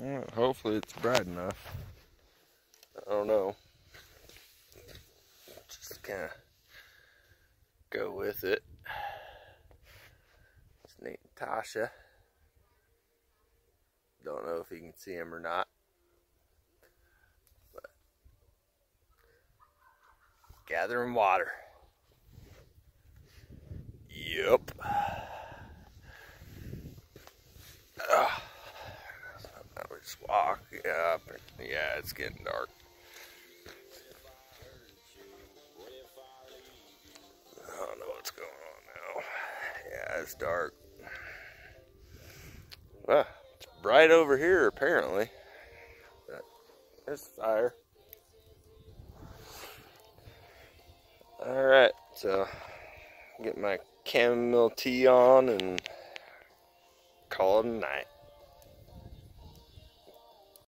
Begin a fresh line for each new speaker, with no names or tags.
Well, hopefully it's bright enough. I don't know. Just kind of go with it. It's Nate and Tasha. Don't know if you can see him or not. Gathering water. Yep. Just up. Yeah, it's getting dark. I don't know what's going on now. Yeah, it's dark. Well, it's bright over here apparently. There's fire. Alright, so get my chamomile tea on and call it a night.